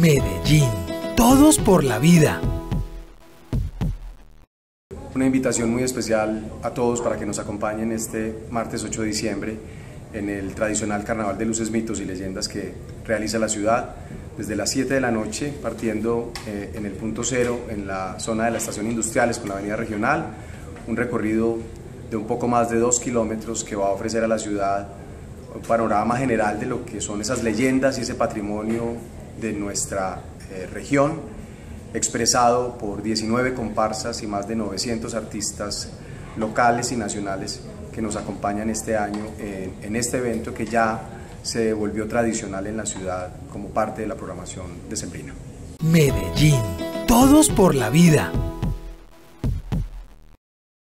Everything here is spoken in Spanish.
Medellín. Todos por la vida. Una invitación muy especial a todos para que nos acompañen este martes 8 de diciembre en el tradicional Carnaval de Luces, Mitos y Leyendas que realiza la ciudad desde las 7 de la noche, partiendo eh, en el punto cero en la zona de la estación Industriales con la avenida regional, un recorrido de un poco más de dos kilómetros que va a ofrecer a la ciudad un panorama general de lo que son esas leyendas y ese patrimonio de nuestra eh, región, expresado por 19 comparsas y más de 900 artistas locales y nacionales que nos acompañan este año en, en este evento que ya se volvió tradicional en la ciudad como parte de la programación de Sembrino. Medellín. Todos por la vida.